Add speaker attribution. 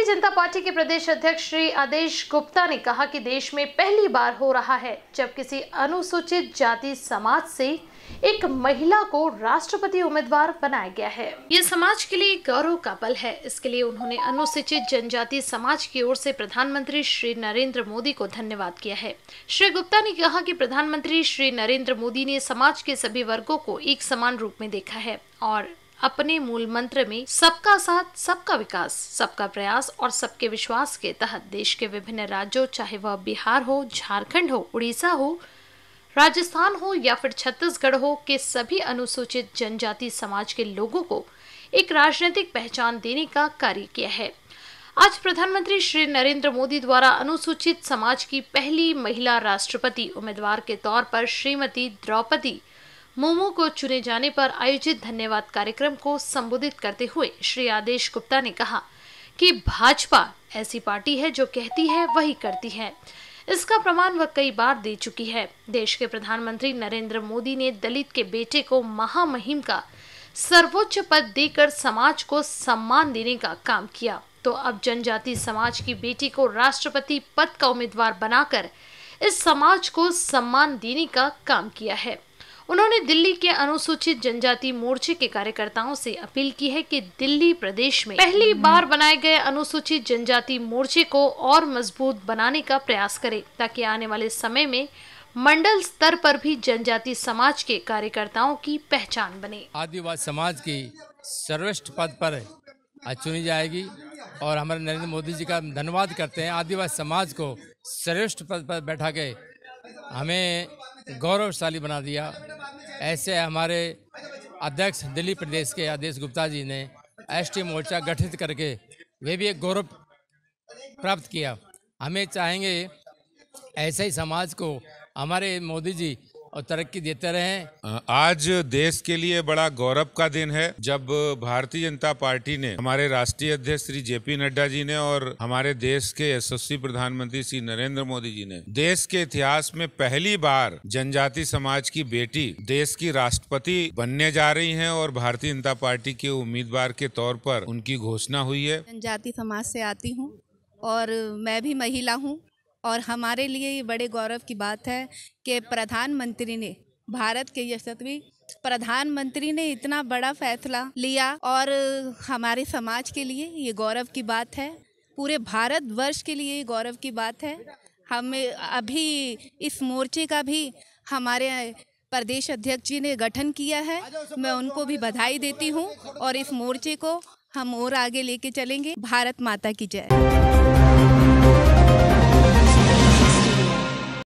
Speaker 1: Bharatiya Janata party के प्रदेश अध्यक्ष श्री आदेश गुप्ता ने कहा कि देश में पहली बार हो रहा है, जब किसी अनुसूचित जाति समाज से एक महिला को राष्ट्रपति उम्मीदवार बनाया गया है। ये समाज के लिए गौरव का पल है। इसके लिए उन्होंने अनुसूचित जनजाति समाज की ओर से प्रधानमंत्री श्री नरेंद्र मोदी को धन्यवाद किया है। श्री गुप्ता ने कहा कि प्रधानमंत्री श्री नरेंद्र मोदी ने समाज के सभी वर्गों को एक समान रूप में देखा है और अपने मूल मंत्र में सबका साथ, सबका विकास, सबका प्रयास और सबके विश्वास के तहत देश के विभिन्न राज्यों, चाहे वह बिहार हो, झारखंड हो, उड़ीसा हो, राजस्थान हो या फिर छत्तीसगढ़ हो, के सभी अनुसूचित जनजाति समाज के लोगों को एक राजनीतिक पहचान देने का कार्य किया है। आज प्रधानमंत्री श्री नरेंद्र मोदी द्वारा अनुसूचित समाज की पहली महिला राष्ट्रपति उम्मीदवार के तौर पर श्रीमती द्रौपदी मोमो को चुने जाने पर आयोजित धन्यवाद कार्यक्रम को संबोधित करते हुए श्री आदेश गुप्ता ने कहा कि भाजपा ऐसी पार्टी है जो कहती है, वही करती है। इसका प्रमाण वह कई बार दे चुकी है। देश के प्रधानमंत्री नरेंद्र मोदी ने दलित के बेटे को महामहिम का सर्वोच्च पद देकर समाज को सम्मान देने का काम किया। तो अब जनजाति समाज की बेटी को राष्ट्रपति पद का उम्मीदवार बनाकर इस समाज को सम्मान देने का काम किया है। उन्होंने दिल्ली के अनुसूचित जनजाति मोर्चे के कार्यकर्ताओं से अपील की है कि दिल्ली प्रदेश में पहली बार बनाए गए अनुसूचित जनजाति मोर्चे को और मज़बूत बनाने का प्रयास करे, ताकि आने वाले समय में मंडल स्तर पर भी जनजाति समाज के कार्यकर्ताओं की पहचान बने।
Speaker 2: आदिवासी समाज की सर्वश्रेष्ठ पद पर चुनी जाएगी, और हमारे नरेंद्र मोदी जी का धन्यवाद करते हैं। आदिवासी समाज को श्रेष्ठ पद पर बैठा के हमें गौरवशाली बना दिया। ऐसे हमारे अध्यक्ष दिल्ली प्रदेश के आदेश गुप्ता जी ने एसटी मोर्चा गठित करके वे भी एक गौरव प्राप्त किया। हमें चाहेंगे ऐसे ही समाज को, हमारे मोदी जी और तरक्की देते रहें।
Speaker 3: आज देश के लिए बड़ा गौरव का दिन है। जब भारतीय जनता पार्टी ने हमारे राष्ट्रीय अध्यक्ष श्री जेपी नड्डा जी ने और हमारे देश के यशस्वी प्रधानमंत्री श्री नरेंद्र मोदी जी ने देश के इतिहास में पहली बार जनजाति समाज की बेटी देश की राष्ट्रपति बनने जा रही है और भारतीय जनता पार्टी के उम्मीदवार के तौर पर उनकी घोषणा हुई है।
Speaker 4: जनजाति समाज से आती हूँ और मैं भी महिला हूँ। और हमारे लिए ये बड़े गौरव की बात है कि प्रधानमंत्री ने, भारत के यशस्वी प्रधानमंत्री ने इतना बड़ा फैसला लिया और हमारे समाज के लिए ये गौरव की बात है, पूरे भारत वर्ष के लिए ये गौरव की बात है। हमें अभी इस मोर्चे का भी हमारे प्रदेश अध्यक्ष जी ने गठन किया है, मैं उनको भी बधाई देती हूँ और इस मोर्चे को हम और आगे लेके चलेंगे। भारत माता की जय।